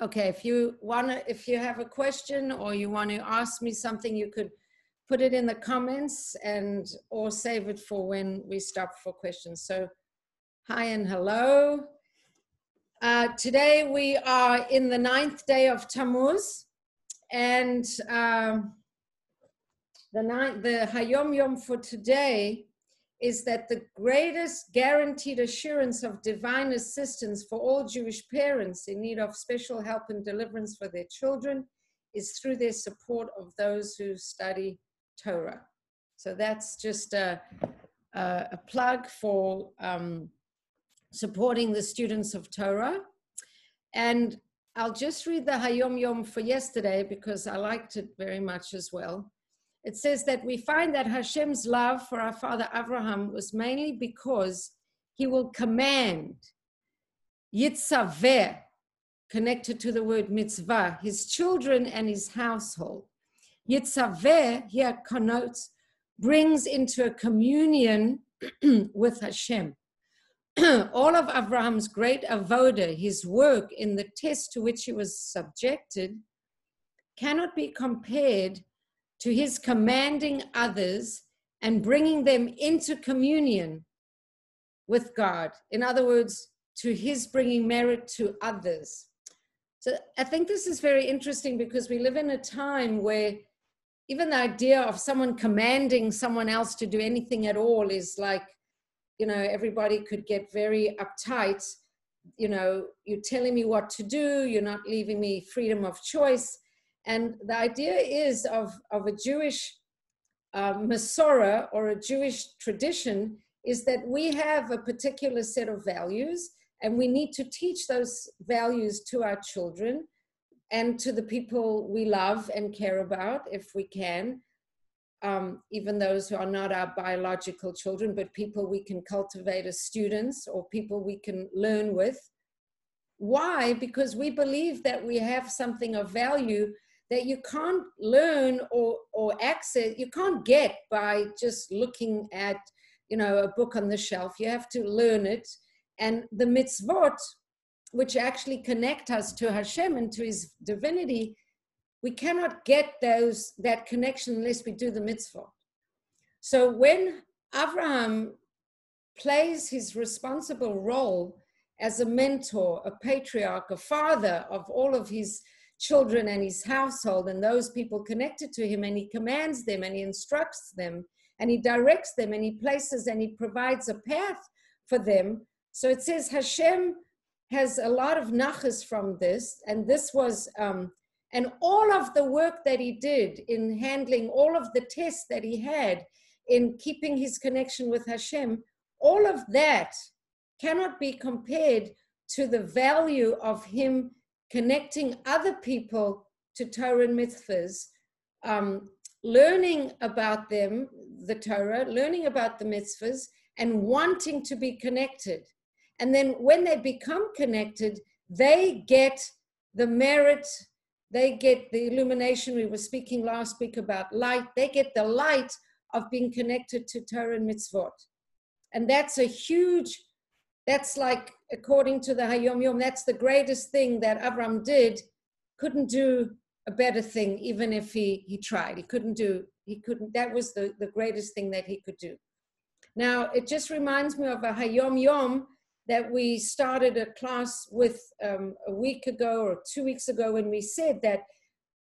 okay, if you want to, if you have a question or you want to ask me something, you could put it in the comments and or save it for when we stop for questions. So hi and hello. Uh, today we are in the ninth day of Tammuz and um, the, ninth, the Hayom Yom for today is that the greatest guaranteed assurance of divine assistance for all Jewish parents in need of special help and deliverance for their children is through their support of those who study Torah. So that's just a, a, a plug for um, supporting the students of Torah. And I'll just read the Hayom Yom for yesterday because I liked it very much as well it says that we find that Hashem's love for our father Abraham was mainly because he will command yitzaveh, connected to the word mitzvah, his children and his household. Yitzaveh here connotes, brings into a communion with Hashem. All of Abraham's great avoda, his work in the test to which he was subjected, cannot be compared to his commanding others and bringing them into communion with God. In other words, to his bringing merit to others. So I think this is very interesting because we live in a time where even the idea of someone commanding someone else to do anything at all is like, you know, everybody could get very uptight. You know, you're telling me what to do, you're not leaving me freedom of choice. And the idea is of, of a Jewish uh, Masorah or a Jewish tradition is that we have a particular set of values and we need to teach those values to our children and to the people we love and care about if we can. Um, even those who are not our biological children but people we can cultivate as students or people we can learn with. Why? Because we believe that we have something of value that you can't learn or, or access, you can't get by just looking at, you know, a book on the shelf. You have to learn it. And the mitzvot, which actually connect us to Hashem and to his divinity, we cannot get those that connection unless we do the mitzvot. So when Abraham plays his responsible role as a mentor, a patriarch, a father of all of his children and his household and those people connected to him and he commands them and he instructs them and he directs them and he places and he provides a path for them. So it says hashem has a lot of nachas from this and this was um, and all of the work that he did in handling all of the tests that he had in keeping his connection with hashem all of that cannot be compared to the value of him connecting other people to Torah and mitzvahs, um, learning about them, the Torah, learning about the mitzvahs, and wanting to be connected. And then when they become connected, they get the merit, they get the illumination. We were speaking last week about light, they get the light of being connected to Torah and mitzvot. And that's a huge that's like, according to the Hayom Yom, that's the greatest thing that Avram did. Couldn't do a better thing, even if he, he tried. He couldn't do, he couldn't, that was the, the greatest thing that he could do. Now, it just reminds me of a Hayom Yom that we started a class with um, a week ago or two weeks ago when we said that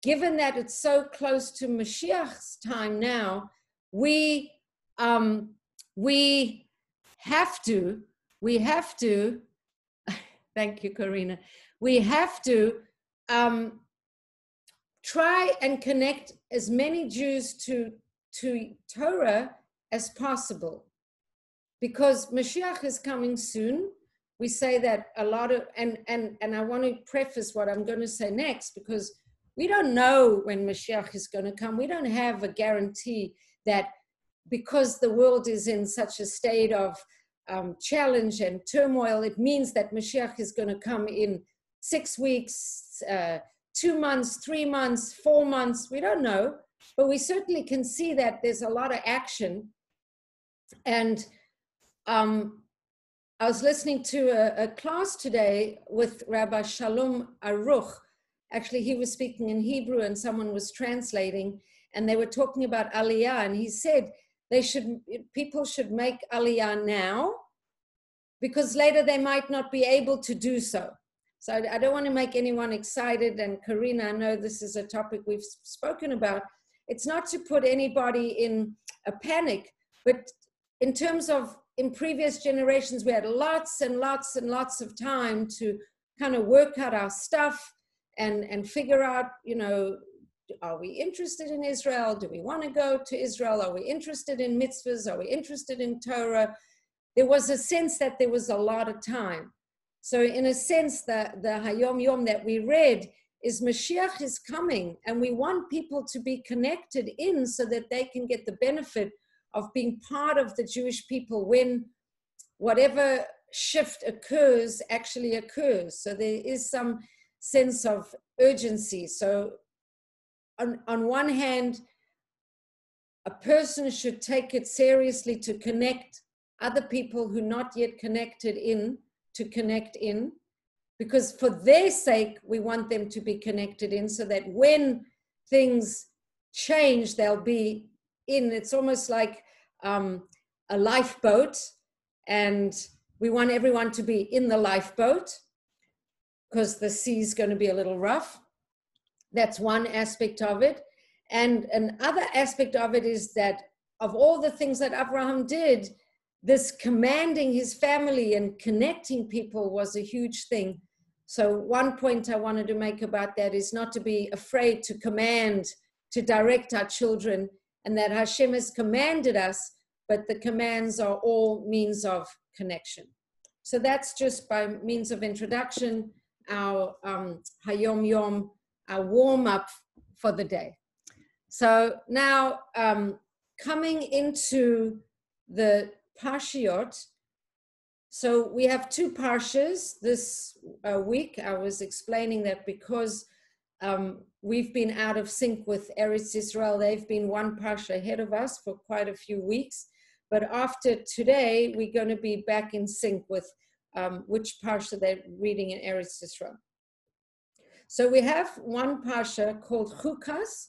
given that it's so close to Mashiach's time now, we, um, we have to we have to, thank you, Karina, we have to um, try and connect as many Jews to, to Torah as possible. Because Mashiach is coming soon. We say that a lot of, and, and, and I want to preface what I'm going to say next because we don't know when Mashiach is going to come. We don't have a guarantee that because the world is in such a state of um, challenge and turmoil, it means that Mashiach is going to come in six weeks, uh, two months, three months, four months. We don't know, but we certainly can see that there's a lot of action. And um, I was listening to a, a, class today with Rabbi Shalom Arush. Actually, he was speaking in Hebrew and someone was translating, and they were talking about Aliyah. And he said they should people should make Aliyah now because later they might not be able to do so. So I, don't want to make anyone excited. And Karina, I know this is a topic we've spoken about. It's not to put anybody in a panic, but in terms of in previous generations, we had lots and lots and lots of time to kind of work out our stuff and and figure out, you know, are we interested in Israel? Do we want to go to Israel? Are we interested in mitzvahs? Are we interested in Torah? There was a sense that there was a lot of time. So, in a sense, the, the Hayom Yom that we read is Mashiach is coming, and we want people to be connected in so that they can get the benefit of being part of the Jewish people when whatever shift occurs actually occurs. So, there is some sense of urgency. So, on, on one hand, a person should take it seriously to connect other people who not yet connected in to connect in because for their sake we want them to be connected in so that when things change they'll be in. It's almost like um, a lifeboat and we want everyone to be in the lifeboat because the sea's going to be a little rough that's one aspect of it and another aspect of it is that of all the things that abraham did this commanding his family and connecting people was a huge thing. So, one point I wanted to make about that is not to be afraid to command, to direct our children, and that Hashem has commanded us, but the commands are all means of connection. So, that's just by means of introduction, our um, Hayom Yom, our warm up for the day. So, now um, coming into the Parshiot. So we have two Parshas this uh, week. I was explaining that because um, we've been out of sync with Eretz Israel. They've been one Parsha ahead of us for quite a few weeks. But after today, we're going to be back in sync with um, which Parsha they're reading in Eretz Israel. So we have one Parsha called Chukas.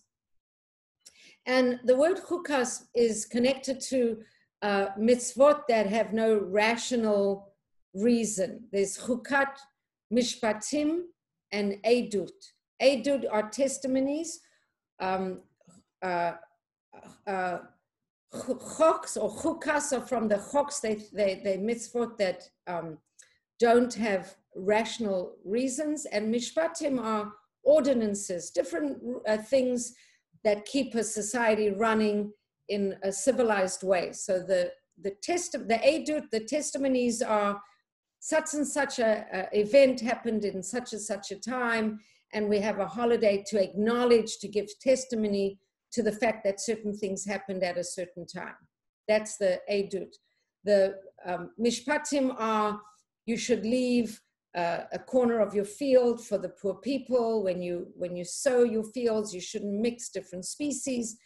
And the word Chukas is connected to uh, mitzvot that have no rational reason. There's chukat, mishpatim, and edut. Edut are testimonies. Um, uh, uh, choks or chukas are from the choks, they, they, they mitzvot that um, don't have rational reasons, and mishpatim are ordinances, different uh, things that keep a society running in a civilized way. So the the test the edut, the testimonies are such and such a, a, event happened in such and such a time, and we have a holiday to acknowledge, to give testimony to the fact that certain things happened at a certain time. That's the edut. The um, mishpatim are you should leave uh, a corner of your field for the poor people. When you when you sow your fields, you shouldn't mix different species.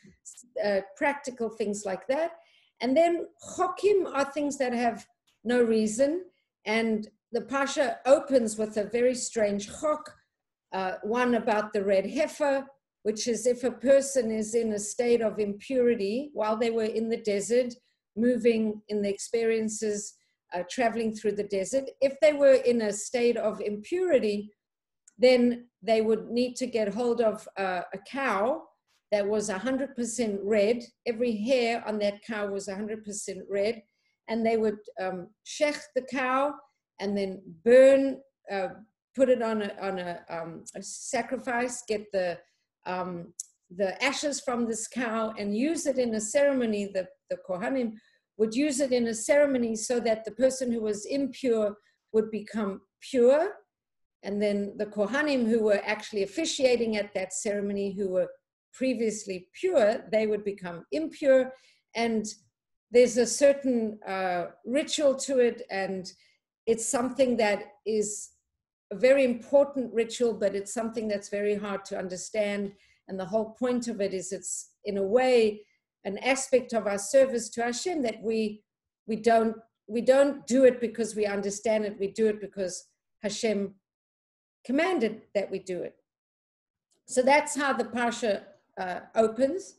Uh, practical things like that. And then chokim are things that have no reason. And the pasha opens with a very strange chok, uh, one about the red heifer, which is if a person is in a state of impurity while they were in the desert, moving in the experiences uh, traveling through the desert. If they were in a state of impurity, then they would need to get hold of uh, a cow that was 100% red. Every hair on that cow was 100% red. And they would um, shech the cow and then burn, uh, put it on a, on a, um, a sacrifice, get the, um, the ashes from this cow and use it in a ceremony. The, the Kohanim would use it in a ceremony so that the person who was impure would become pure. And then the Kohanim who were actually officiating at that ceremony, who were previously pure, they would become impure. And there's a certain uh, ritual to it, and it's something that is a very important ritual, but it's something that's very hard to understand. And the whole point of it is it's, in a way, an aspect of our service to Hashem that we we don't we don't do it because we understand it. We do it because Hashem commanded that we do it. So that's how the parsha uh, opens,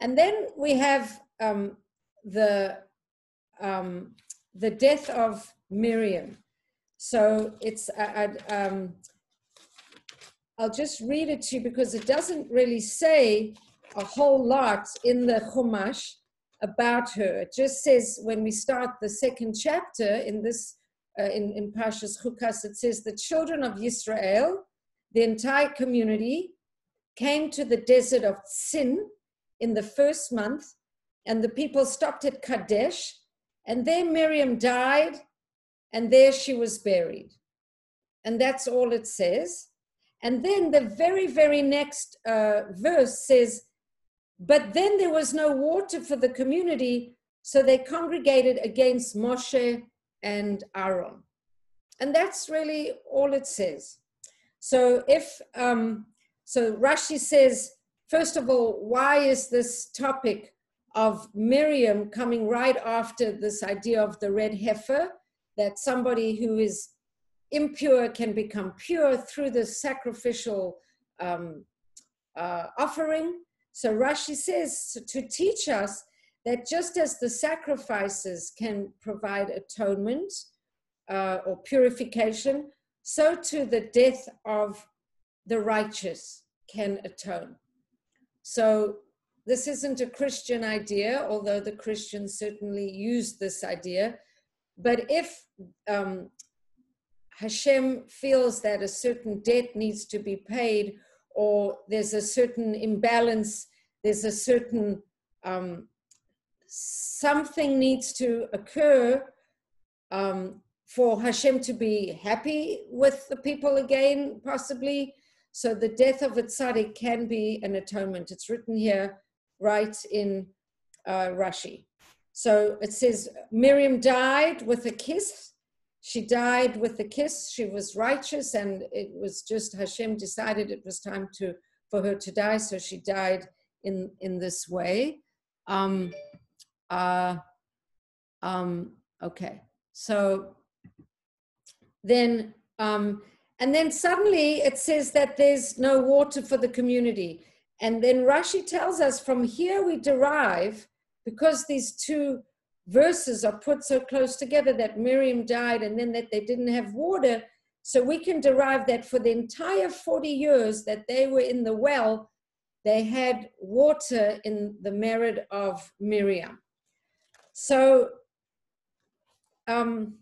and then we have um, the um, the death of Miriam. So it's I, I, um, I'll just read it to you because it doesn't really say a whole lot in the Chumash about her. It just says when we start the second chapter in this uh, in in Pashas Chukas, it says the children of Israel, the entire community, came to the desert of Sin in the first month, and the people stopped at Kadesh, and there Miriam died, and there she was buried, and that's all it says. And then the very, very next uh, verse says, But then there was no water for the community, so they congregated against Moshe and Aaron. And that's really all it says. So if, um, so Rashi says, first of all, why is this topic of Miriam coming right after this idea of the red heifer, that somebody who is impure can become pure through the sacrificial um, uh, offering. So Rashi says to teach us that just as the sacrifices can provide atonement uh, or purification, so too the death of the righteous can atone. So this isn't a Christian idea, although the Christians certainly use this idea. But if um, Hashem feels that a certain debt needs to be paid, or there's a certain imbalance, there's a certain um, something needs to occur um, for Hashem to be happy with the people again, possibly. So the death of a tzaddik can be an atonement. It's written here, right in uh, Rashi. So it says Miriam died with a kiss she died with a kiss. She was righteous, and it was just Hashem decided it was time to for her to die, so she died in in this way. Um, uh, um, okay, so then um, and then suddenly it says that there's no water for the community, and then Rashi tells us from here we derive because these two verses are put so close together that Miriam died and then that they didn't have water. So we can derive that for the entire 40 years that they were in the well, they had water in the merit of Miriam. So, um,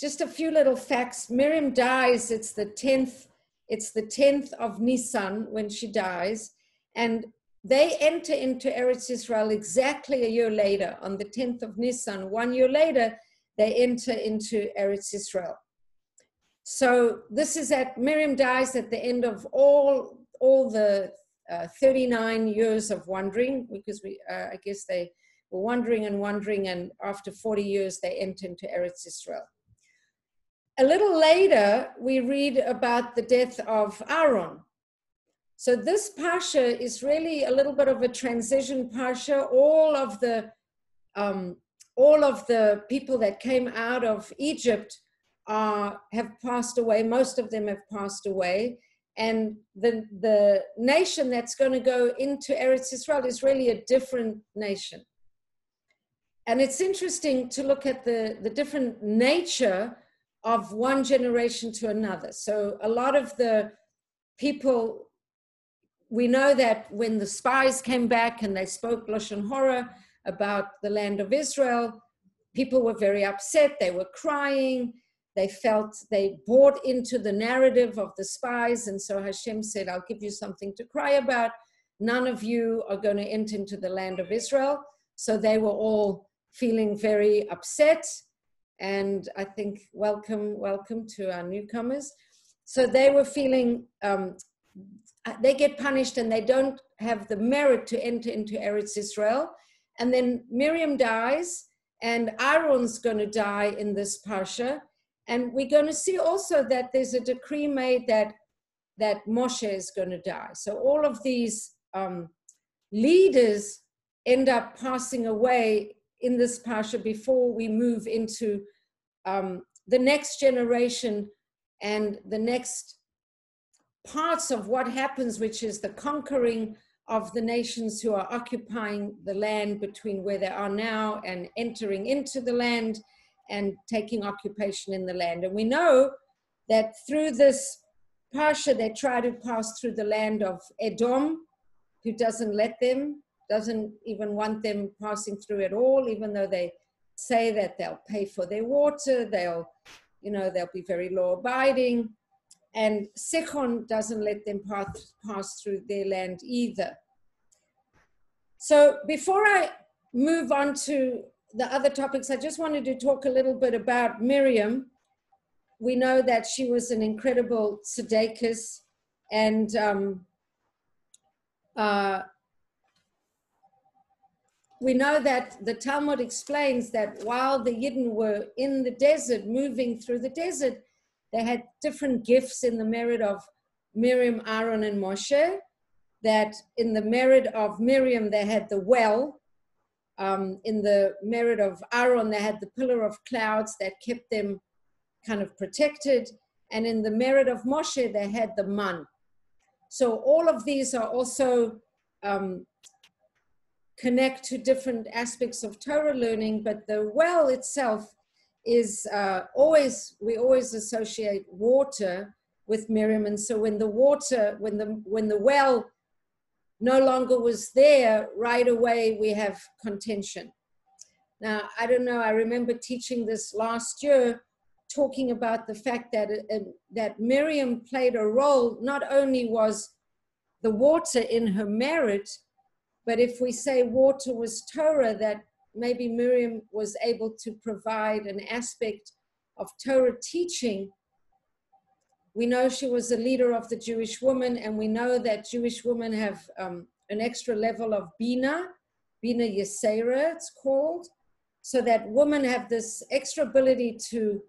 just a few little facts. Miriam dies, it's the 10th, it's the 10th of Nisan when she dies. And they enter into Eretz Israel exactly a year later, on the 10th of Nisan. One year later, they enter into Eretz Israel. So this is at Miriam dies at the end of all all the uh, 39 years of wandering, because we uh, I guess they were wandering and wandering, and after 40 years they enter into Eretz Israel. A little later, we read about the death of Aaron, so this parsha is really a little bit of a transition parsha. All of the um, all of the people that came out of Egypt uh, have passed away. Most of them have passed away, and the the nation that's going to go into Eretz Israel is really a different nation. And it's interesting to look at the the different nature of one generation to another. So a lot of the people we know that when the spies came back and they spoke Lashon Hora about the land of Israel, people were very upset. They were crying. They felt they bought into the narrative of the spies. And so Hashem said, I'll give you something to cry about. None of you are going to enter into the land of Israel. So they were all feeling very upset. And I think, welcome, welcome to our newcomers. So they were feeling um, they get punished and they don't have the merit to enter into Eretz Israel. And then Miriam dies, and Aaron's going to die in this parsha. And we're going to see also that there's a decree made that that Moshe is going to die. So all of these um, leaders end up passing away in this parsha before we move into um, the next generation and the next parts of what happens, which is the conquering of the nations who are occupying the land between where they are now and entering into the land and taking occupation in the land. And we know that through this Parsha, they try to pass through the land of Edom, who doesn't let them, doesn't even want them passing through at all, even though they say that they'll pay for their water, they'll, you know, they'll be very law abiding. And Sichon doesn't let them pass, pass through their land either. So before I move on to the other topics, I just wanted to talk a little bit about Miriam. We know that she was an incredible tzedekis and um, uh, we know that the Talmud explains that while the Yidden were in the desert, moving through the desert, they had different gifts in the merit of Miriam, Aaron, and Moshe. That in the merit of Miriam, they had the well. Um, in the merit of Aaron, they had the pillar of clouds that kept them kind of protected. And in the merit of Moshe, they had the man. So all of these are also um, connect to different aspects of Torah learning, but the well itself is uh, always, we always associate water with Miriam. And so when the water, when the, when the well no longer was there, right away we have contention. Now, I don't know, I remember teaching this last year, talking about the fact that, uh, that Miriam played a role, not only was the water in her merit, but if we say water was Torah, that maybe Miriam was able to provide an aspect of Torah teaching. We know she was a leader of the Jewish woman, and we know that Jewish women have um, an extra level of Bina, Bina Yesera, it's called, so that women have this extra ability to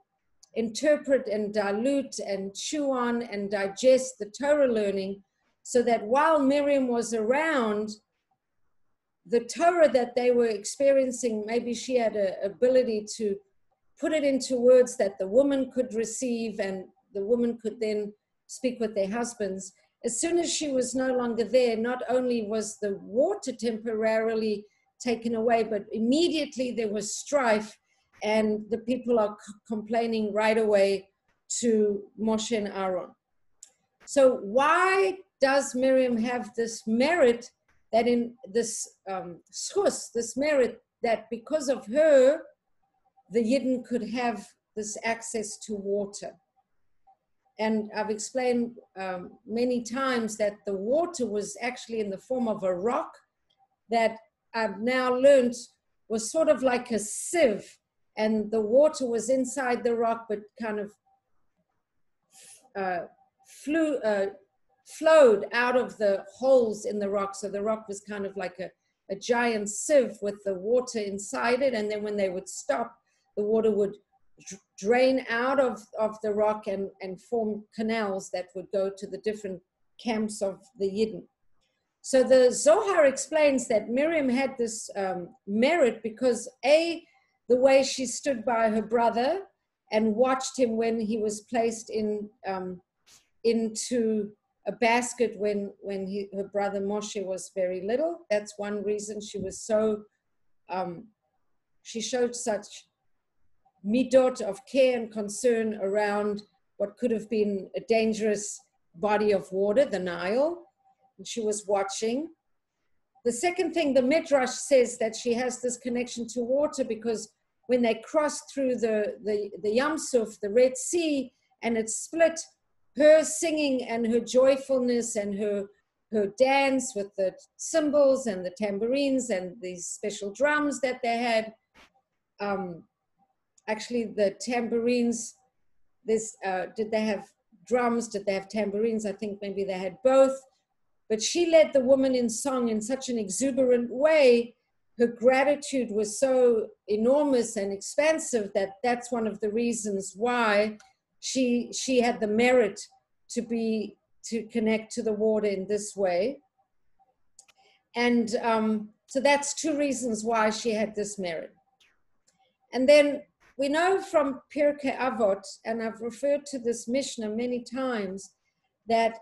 interpret and dilute and chew on and digest the Torah learning, so that while Miriam was around, the Torah that they were experiencing, maybe she had an ability to put it into words that the woman could receive and the woman could then speak with their husbands. As soon as she was no longer there, not only was the water temporarily taken away, but immediately there was strife, and the people are c- complaining right away to Moshe and Aaron. So, why does Miriam have this merit that in this um, schus, this merit, that because of her, the Yidden could have this access to water. And I've explained um, many times that the water was actually in the form of a rock that I've now learned was sort of like a sieve, and the water was inside the rock, but kind of uh, flew, uh, flowed out of the holes in the rock. So the rock was kind of like a, a giant sieve with the water inside it. And then when they would stop, the water would drain out of, of the rock and, and form canals that would go to the different camps of the Yidden. So the Zohar explains that Miriam had this um, merit because A, the way she stood by her brother and watched him when he was placed in um, into a basket when when he, her brother Moshe was very little. That's one reason she was so. Um, she showed such midot of care and concern around what could have been a dangerous body of water, the Nile, and she was watching. The second thing, the Midrash says that she has this connection to water because when they crossed through the, the, the Yam Suf, the Red Sea, and it split, her singing and her joyfulness and her her dance with the cymbals and the tambourines and these special drums that they had. Um, actually, the tambourines. This uh, did they have drums? Did they have tambourines? I think maybe they had both. But she led the woman in song in such an exuberant way. Her gratitude was so enormous and expansive that that's one of the reasons why she she had the merit to be to connect to the water in this way. And um, so that's two reasons why she had this merit. And then we know from Pirkei Avot, and I've referred to this Mishnah many times, that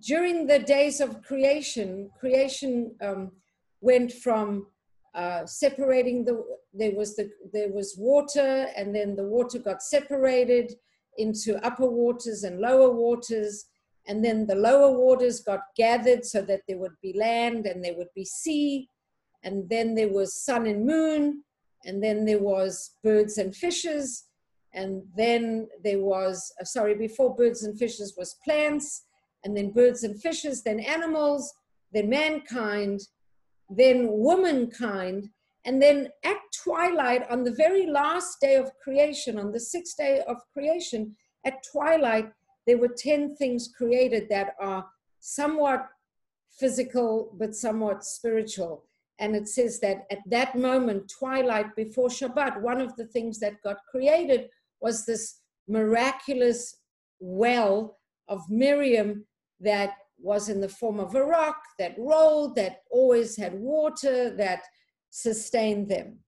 during the days of creation, creation um, went from uh, separating the there was the there was water and then the water got separated into upper waters and lower waters. And then the lower waters got gathered so that there would be land and there would be sea. And then there was sun and moon. And then there was birds and fishes. And then there was uh, sorry before birds and fishes was plants. And then birds and fishes then animals then mankind then womankind and then at twilight on the very last day of creation on the sixth day of creation at twilight there were 10 things created that are somewhat physical but somewhat spiritual. And it says that at that moment, twilight before Shabbat, one of the things that got created was this miraculous well of Miriam that was in the form of a rock that rolled, that always had water, that sustained them.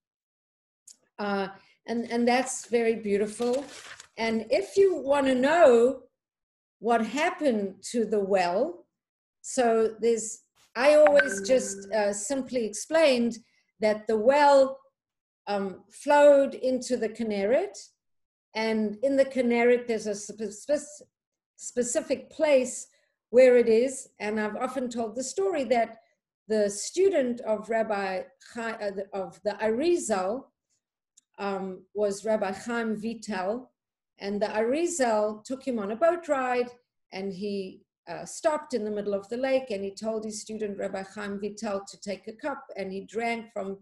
Uh, and, and that's very beautiful. And if you want to know what happened to the well, so there's I always just uh, simply explained that the well um, flowed into the Kinneret, and in the Kinneret there's a spe- specific place where it is. And I've often told the story that the student of Rabbi uh, of the Arizal um, was Rabbi Chaim Vital, and the Arizal took him on a boat ride, and he uh, stopped in the middle of the lake and he told his student Rabbi Chaim Vital to take a cup and he drank from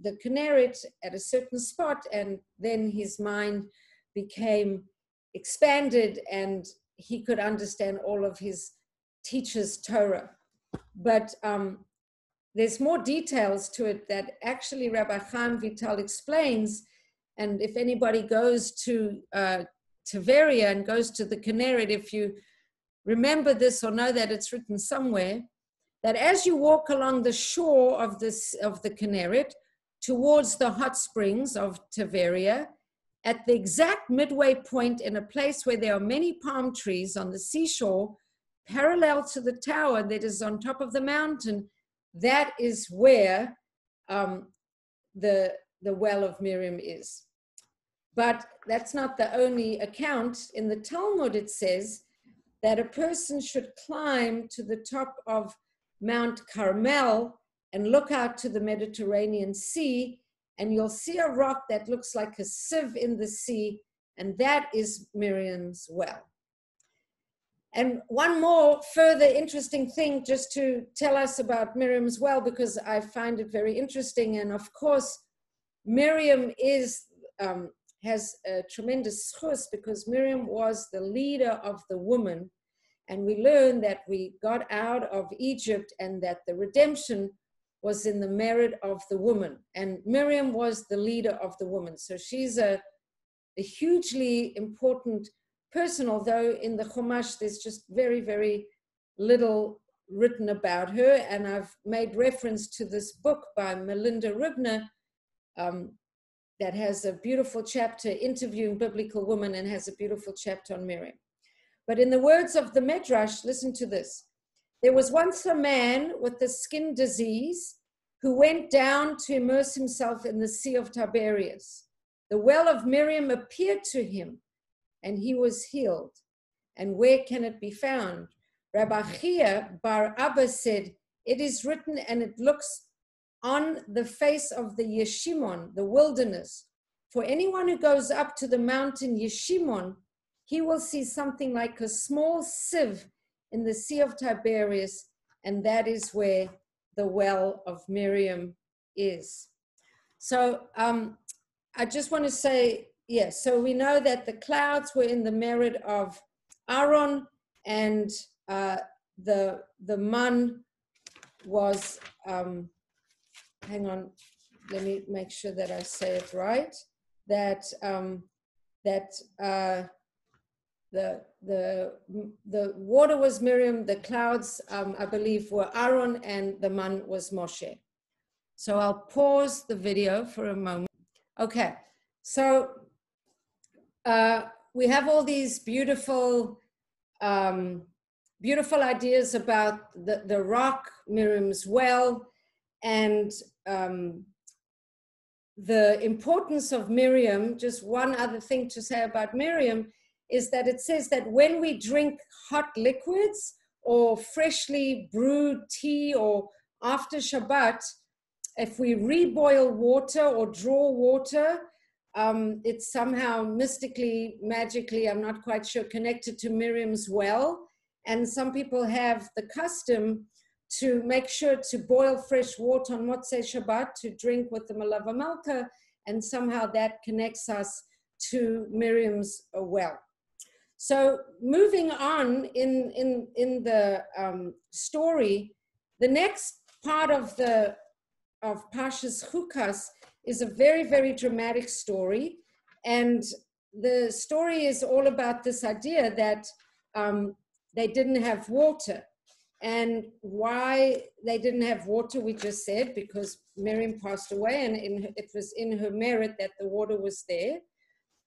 the Kinneret at a certain spot and then his mind became expanded and he could understand all of his teacher's Torah. But um, there's more details to it that actually Rabbi Chaim Vital explains. And if anybody goes to uh, and goes to the Kinneret, if you remember this or know that it's written somewhere, that as you walk along the shore of, this, of the Kinneret towards the hot springs of Tveria, at the exact midway point in a place where there are many palm trees on the seashore, parallel to the tower that is on top of the mountain, that is where um, the, the well of Miriam is. But that's not the only account. In the Talmud, it says that a person should climb to the top of Mount Carmel and look out to the Mediterranean Sea, and you'll see a rock that looks like a sieve in the sea, and that is Miriam's well. And one more further interesting thing just to tell us about Miriam's well, because I find it very interesting. And of course, Miriam is um, has a tremendous chus because Miriam was the leader of the woman. And we learn that we got out of Egypt and that the redemption was in the merit of the woman. And Miriam was the leader of the woman. So she's a, a hugely important person, though in the Chumash there's just very, very little written about her. And I've made reference to this book by Melinda Ribner, um, that has a beautiful chapter interviewing biblical women and has a beautiful chapter on Miriam. But in the words of the Midrash, listen to this. There was once a man with a skin disease who went down to immerse himself in the Sea of Tiberias. The well of Miriam appeared to him, and he was healed. And where can it be found? Rabbi Chia bar Abba said, It is written, and it looks on the face of the Yeshimon, the wilderness. For anyone who goes up to the mountain Yeshimon, he will see something like a small sieve in the Sea of Tiberias, and that is where the well of Miriam is. So um, I just want to say, yes, so we know that the clouds were in the merit of Aaron, and uh, the, the man was um, hang on, let me make sure that I say it right. That um, that uh, the the the water was Miriam, the clouds um, I believe were Aaron, and the man was Moshe. So I'll pause the video for a moment. Okay, so uh, we have all these beautiful, um, beautiful ideas about the, the rock, Miriam's well, and um, the importance of Miriam. Just one other thing to say about Miriam is that it says that when we drink hot liquids or freshly brewed tea or after Shabbat, if we reboil water or draw water, um, it's somehow mystically, magically, I'm not quite sure, connected to Miriam's well. And some people have the custom to make sure to boil fresh water on Motzei Shabbat to drink with the Melave Malka, and somehow that connects us to Miriam's well. So moving on in, in, in the um, story, the next part of the of Pashas Chukas is a very, very dramatic story. And the story is all about this idea that um, they didn't have water. And why they didn't have water, we just said, because Miriam passed away and in, it was in her merit that the water was there.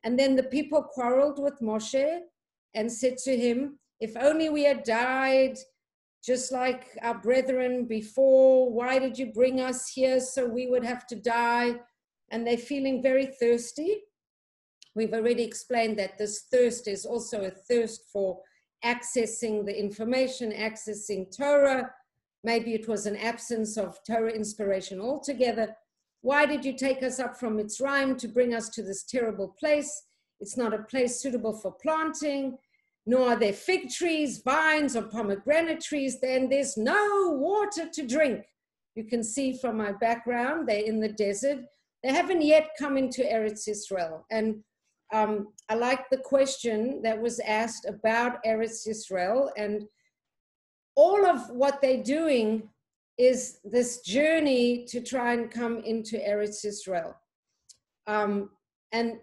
And then the people quarreled with Moshe and said to him, If only we had died just like our brethren before, why did you bring us here so we would have to die? And they're feeling very thirsty. We've already explained that this thirst is also a thirst for accessing the information, accessing Torah. Maybe it was an absence of Torah inspiration altogether. Why did you take us up from Mitzrayim to bring us to this terrible place? It's not a place suitable for planting, nor are there fig trees, vines, or pomegranate trees. Then there's no water to drink. You can see from my background, they're in the desert. They haven't yet come into Eretz Israel. And um, I like the question that was asked about Eretz Israel. And all of what they're doing is this journey to try and come into Eretz Israel. Um, and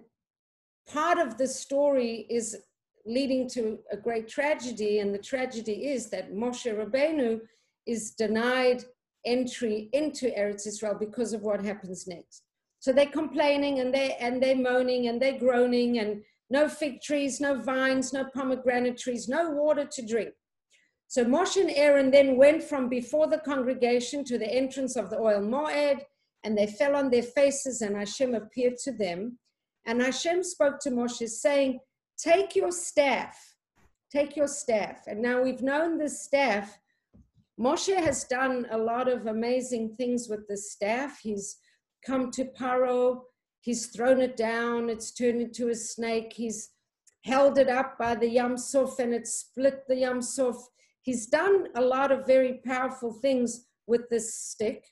part of the story is leading to a great tragedy. And the tragedy is that Moshe Rabbeinu is denied entry into Eretz Israel because of what happens next. So they're complaining and they and they're moaning and they're groaning and no fig trees, no vines, no pomegranate trees, no water to drink. So Moshe and Aaron then went from before the congregation to the entrance of the Ohel Moed, and they fell on their faces, and Hashem appeared to them. And Hashem spoke to Moshe, saying, Take your staff, take your staff. And now we've known this staff. Moshe has done a lot of amazing things with the staff. He's come to Paro, he's thrown it down, it's turned into a snake, he's held it up by the Yam Suf and it split the Yam Suf. He's done a lot of very powerful things with this stick.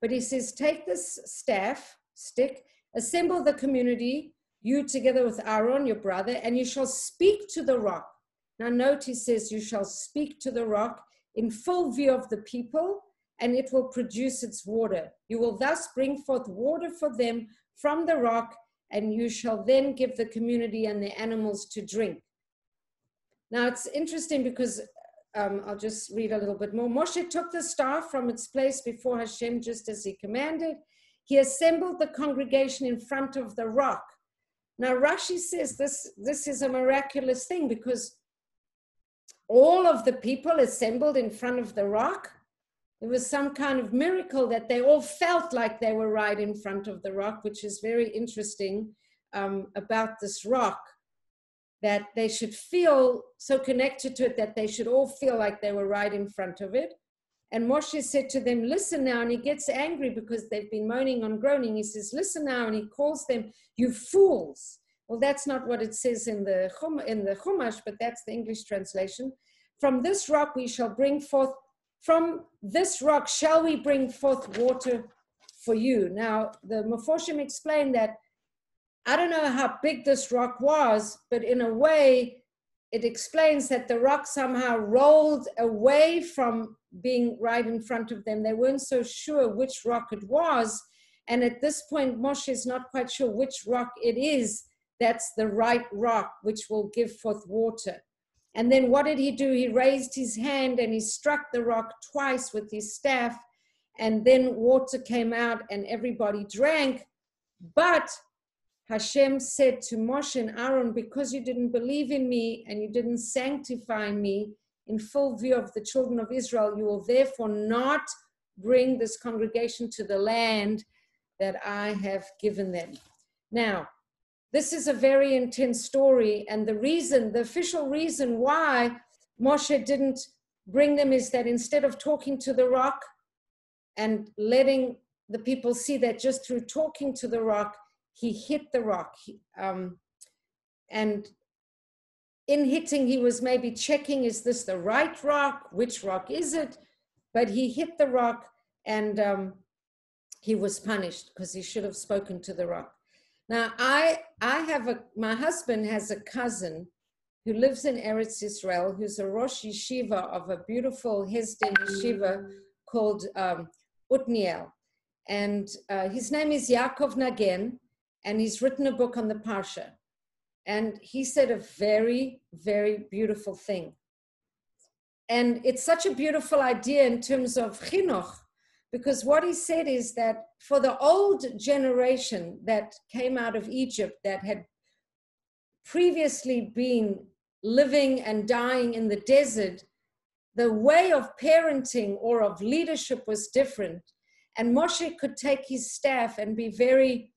But he says, take this staff, stick, assemble the community, you together with Aaron, your brother, and you shall speak to the rock. Now, note he says, You shall speak to the rock in full view of the people, and it will produce its water. You will thus bring forth water for them from the rock, and you shall then give the community and the animals to drink. Now, it's interesting because um, I'll just read a little bit more. Moshe took the staff from its place before Hashem, just as he commanded. He assembled the congregation in front of the rock now Rashi says this, this is a miraculous thing because all of the people assembled in front of the rock. It was some kind of miracle that they all felt like they were right in front of the rock, which is very interesting um, about this rock. That they should feel so connected to it that they should all feel like they were right in front of it. And Moshe said to them, Listen now. And he gets angry because they've been moaning and groaning. He says, Listen now. And he calls them, You fools. Well, that's not what it says in the, in the Chumash, but that's the English translation. From this rock we shall bring forth, from this rock shall we bring forth water for you. Now, the Meforshim explained that I don't know how big this rock was, but in a way, it explains that the rock somehow rolled away from being right in front of them. They weren't so sure which rock it was. And at this point, Moshe is not quite sure which rock it is that's the right rock which will give forth water. And then what did he do? He raised his hand and he struck the rock twice with his staff. And then water came out and everybody drank. But Hashem said to Moshe and Aaron, Because you didn't believe in me and you didn't sanctify me in full view of the children of Israel, you will therefore not bring this congregation to the land that I have given them. Now, this is a very intense story, and the reason, the official reason why Moshe didn't bring them is that instead of talking to the rock and letting the people see that just through talking to the rock, he hit the rock. Um, and in hitting, he was maybe checking, is this the right rock? Which rock is it? But he hit the rock and um, he was punished because he should have spoken to the rock. Now, I, I have a, my husband has a cousin who lives in Eretz Israel, who's a Rosh Yeshiva of a beautiful Hesder Yeshiva called um, Otniel. And uh, his name is Yaakov Nagen, and he's written a book on the Parsha. And he said a very, very beautiful thing. And it's such a beautiful idea in terms of chinuch, because what he said is that for the old generation that came out of Egypt that had previously been living and dying in the desert, the way of parenting or of leadership was different. And Moshe could take his staff and be very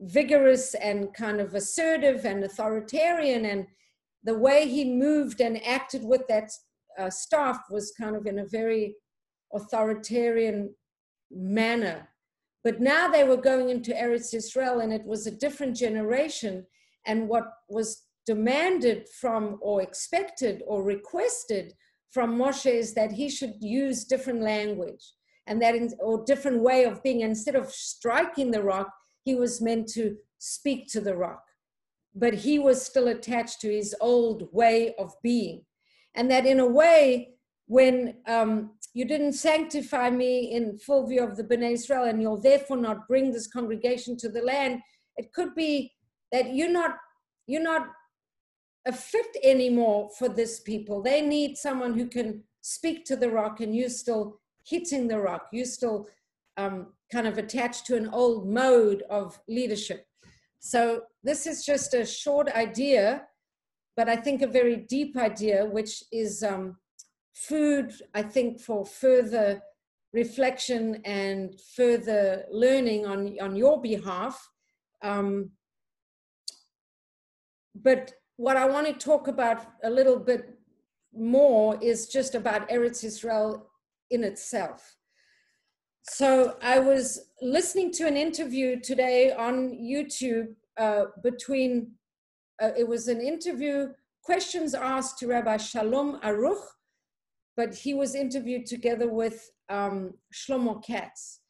vigorous and kind of assertive and authoritarian. And the way he moved and acted with that uh, staff was kind of in a very authoritarian manner. But now they were going into Eretz Israel and it was a different generation. And what was demanded from or expected or requested from Moshe is that he should use different language and that in, or different way of being. Instead of striking the rock, he was meant to speak to the rock. But he was still attached to his old way of being. And that in a way, when um, you didn't sanctify me in full view of the Bnei Israel, and you'll therefore not bring this congregation to the land, it could be that you're not you're not a fit anymore for this people. They need someone who can speak to the rock, and you're still hitting the rock. You're still um, kind of attached to an old mode of leadership. So this is just a short idea, but I think a very deep idea, which is um, food, I think, for further reflection and further learning on, on your behalf. Um, but what I want to talk about a little bit more is just about Eretz Israel in itself. So I was listening to an interview today on YouTube uh, between, uh, it was an interview, questions asked to Rabbi Shalom Arush, but he was interviewed together with um, Shlomo Katz.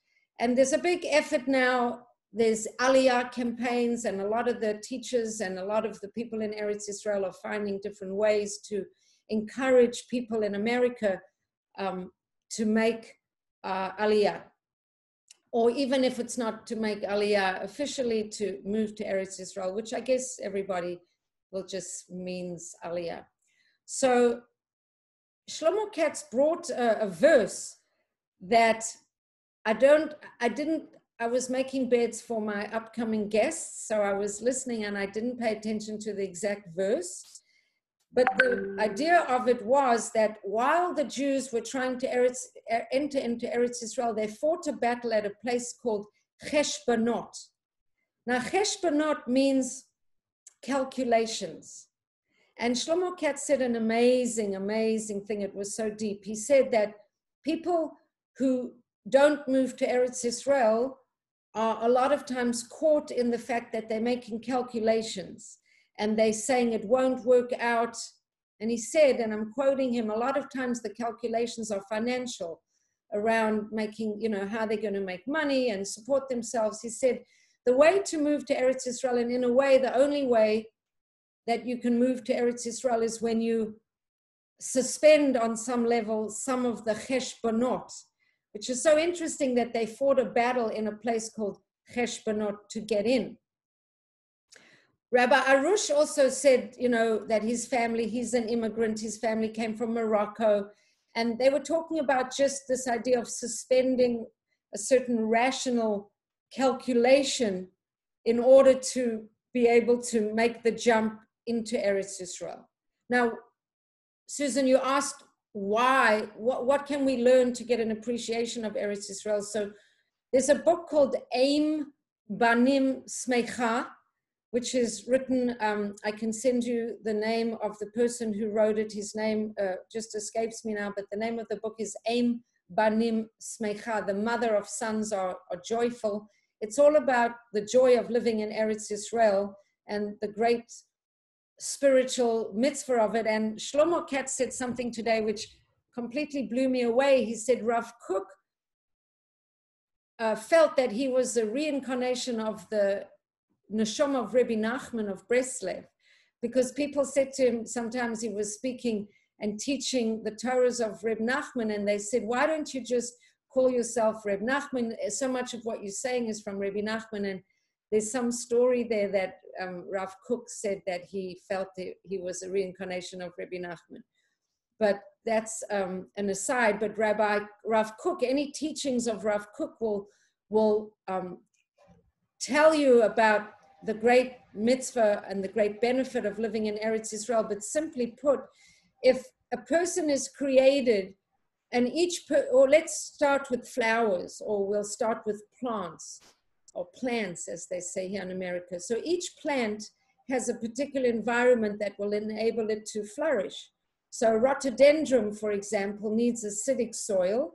And there's a big effort now. There's Aliyah campaigns, and a lot of the teachers and a lot of the people in Eretz Israel are finding different ways to encourage people in America um, to make uh, Aliyah. Or even if it's not to make Aliyah officially, to move to Eretz Israel, which I guess everybody will just means Aliyah. So Shlomo Katz brought a, a verse that I don't, I didn't, I was making beds for my upcoming guests, so I was listening and I didn't pay attention to the exact verse. But the idea of it was that while the Jews were trying to Eretz, enter into Eretz Israel, they fought a battle at a place called Cheshbonot. Now, Cheshbonot means calculations. And Shlomo Katz said an amazing, amazing thing. It was so deep. He said that people who don't move to Eretz Israel are a lot of times caught in the fact that they're making calculations and they're saying it won't work out. And he said, and I'm quoting him, a lot of times the calculations are financial around making, you know, how they're going to make money and support themselves. He said, the way to move to Eretz Israel, and in a way, the only way that you can move to Eretz Israel is when you suspend on some level some of the cheshbonot, which is so interesting that they fought a battle in a place called cheshbonot to get in. Rabbi Arush also said, you know, that his family, he's an immigrant, his family came from Morocco, and they were talking about just this idea of suspending a certain rational calculation in order to be able to make the jump into Eretz Israel. Now, Susan, you asked why, what, what can we learn to get an appreciation of Eretz Israel? So there's a book called Aim Banim Smecha, which is written, um, I can send you the name of the person who wrote it. His name uh, just escapes me now, but the name of the book is Aim Banim Smecha, the mother of sons are, are joyful. It's all about the joy of living in Eretz Israel and the great spiritual mitzvah of it. And Shlomo Katz said something today which completely blew me away. He said Rav Kook uh, felt that he was a reincarnation of the Neshama of Rebbe Nachman of Breslev, because people said to him sometimes he was speaking and teaching the Torahs of Reb Nachman, and they said, "Why don't you just call yourself Reb Nachman? So much of what you're saying is from Rebbe Nachman." And there's some story there that um, Rav Kook said that he felt that he was a reincarnation of Rebbe Nachman. But that's um, an aside. But Rabbi Rav Kook, any teachings of Rav Kook will will um, tell you about the great mitzvah and the great benefit of living in Eretz Israel. But simply put, if a person is created and each, per, or let's start with flowers, or we'll start with plants, or plants, as they say here in America. So each plant has a particular environment that will enable it to flourish. So rhododendron, for example, needs acidic soil.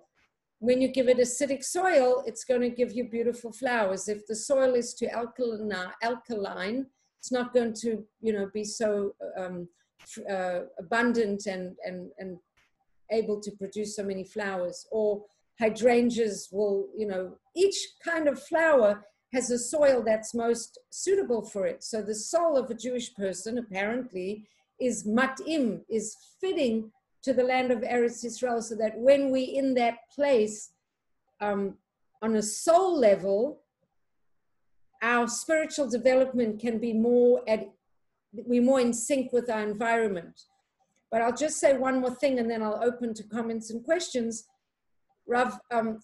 When you give it acidic soil, it's going to give you beautiful flowers. If the soil is too alkaline, it's not going to, you know, be so um, uh, abundant and, and, and able to produce so many flowers or hydrangeas will you know each kind of flower has a soil that's most suitable for it so the soul of a jewish person apparently is matim is fitting to the land of eretz israel so that when we in that place um, on a soul level our spiritual development can be more at we're more in sync with our environment. But I'll just say one more thing and then I'll open to comments and questions. Rav um,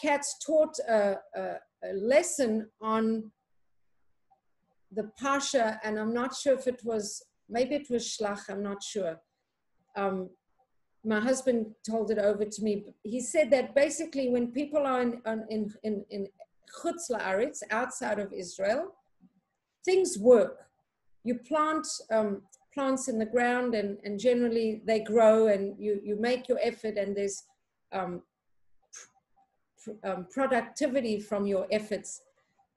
Katz taught a, a, a, lesson on the Parsha, and I'm not sure if it was, maybe it was Shlach, I'm not sure. Um, my husband told it over to me. He said that basically when people are in, in, in, in Chutz La'aretz, outside of Israel, things work you plant um, plants in the ground and, and generally they grow and you, you make your effort and there's um, um, productivity from your efforts.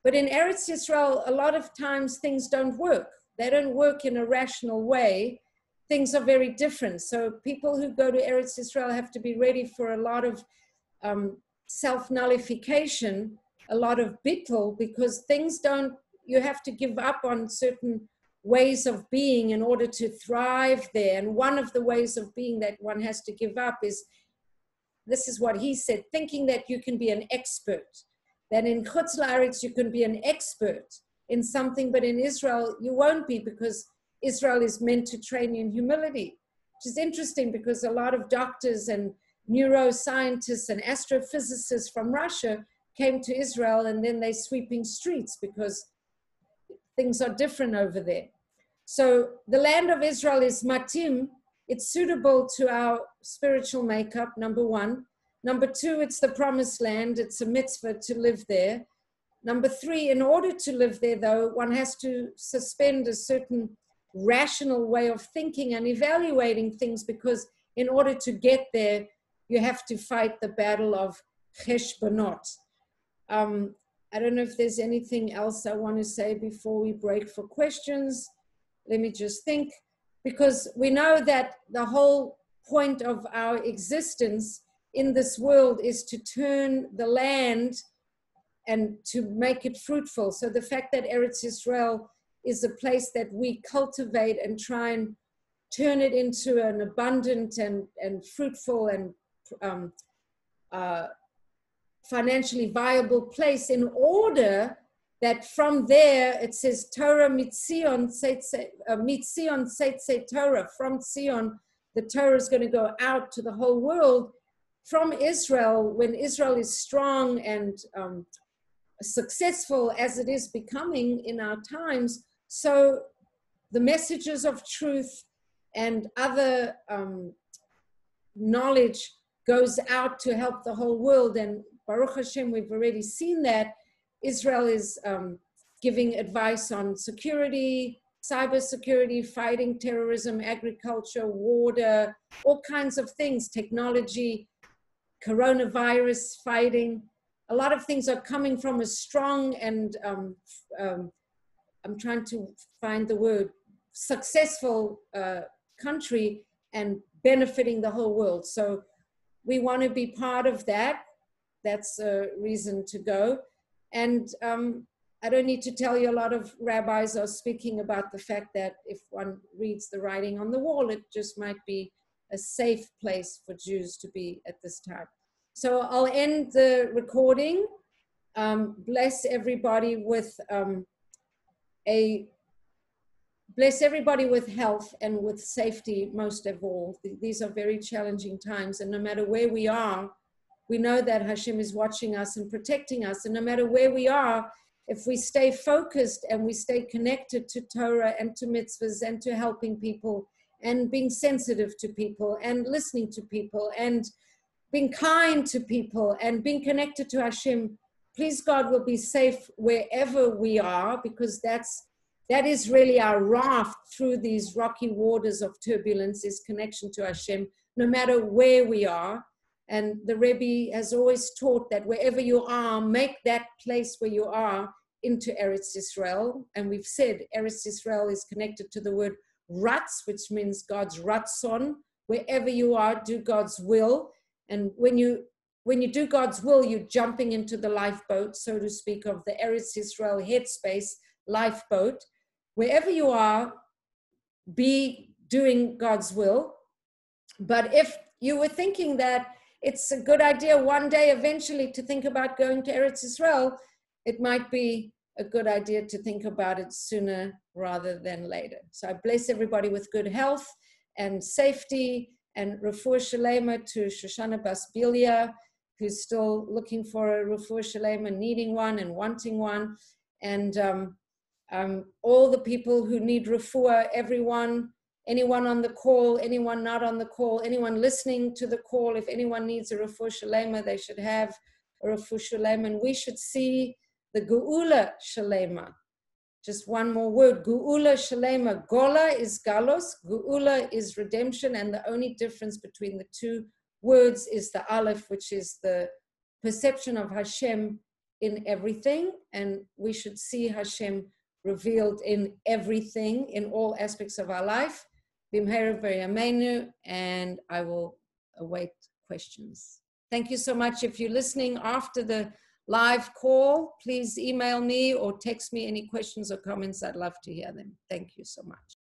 But in Eretz Yisrael, a lot of times things don't work. They don't work in a rational way. Things are very different. So people who go to Eretz Yisrael have to be ready for a lot of um, self-nullification, a lot of bittul, because things don't, you have to give up on certain ways of being in order to thrive there. And one of the ways of being that one has to give up is this is what he said thinking that you can be an expert, that in Chutz La'aretz you can be an expert in something, but in Israel you won't be because Israel is meant to train you in humility, which is interesting because a lot of doctors and neuroscientists and astrophysicists from Russia came to Israel and then they're sweeping streets because things are different over there. So the land of Israel is matim, it's suitable to our spiritual makeup, number one. Number two, it's the promised land, it's a mitzvah to live there. Number three, in order to live there, though, one has to suspend a certain rational way of thinking and evaluating things because in order to get there, you have to fight the battle of cheshbonot. Um, I don't know if there's anything else I want to say before we break for questions. Let me just think, because we know that the whole point of our existence in this world is to turn the land and to make it fruitful. So the fact that Eretz Israel is a place that we cultivate and try and turn it into an abundant and, and fruitful and um, uh, financially viable place in order that from there it says Torah mitzion uh, mitzion Torah from Zion the Torah is going to go out to the whole world from Israel when Israel is strong and um, successful as it is becoming in our times So the messages of truth and other um, knowledge goes out to help the whole world. And Baruch Hashem, we've already seen that. Israel is um, giving advice on security, cybersecurity, fighting terrorism, agriculture, water, all kinds of things, technology, coronavirus fighting. A lot of things are coming from a strong and um, um, I'm trying to find the word successful uh, country and benefiting the whole world. So we want to be part of that. That's a reason to go. And um, I don't need to tell you, a lot of rabbis are speaking about the fact that if one reads the writing on the wall, it just might be a safe place for Jews to be at this time. So I'll end the recording. Um, bless everybody with um, a bless everybody with health and with safety most of all. These are very challenging times, and no matter where we are, we know that Hashem is watching us and protecting us. And no matter where we are, if we stay focused and we stay connected to Torah and to mitzvahs and to helping people and being sensitive to people and listening to people and being kind to people and being connected to Hashem, please God will be safe wherever we are because that's that is really our raft through these rocky waters of turbulence is connection to Hashem, no matter where we are. And the Rebbe has always taught that wherever you are, make that place where you are into Eretz Israel. And we've said Eretz Israel is connected to the word Ratz, which means God's Ratzon. Wherever you are, do God's will. And when you when you do God's will, you're jumping into the lifeboat, so to speak, of the Eretz Israel headspace lifeboat wherever you are, be doing God's will. But if you were thinking that it's a good idea one day eventually to think about going to Eretz Israel, it might be a good idea to think about it sooner rather than later. So I bless everybody with good health and safety and refuah shalema to Shoshana Basbilia, who's still looking for a refuah shalema, needing one and wanting one. And um, um, all the people who need refuah, everyone, anyone on the call, anyone not on the call, anyone listening to the call, if anyone needs a refuah shalema, they should have a refuah shalema. And we should see the geula shalema. Just one more word, geula shalema. Gola is galos, geula is redemption, and the only difference between the two words is the aleph, which is the perception of Hashem in everything, and we should see Hashem revealed in everything, in all aspects of our life. And I will await questions. Thank you so much. If you're listening after the live call, please email me or text me any questions or comments. I'd love to hear them. Thank you so much.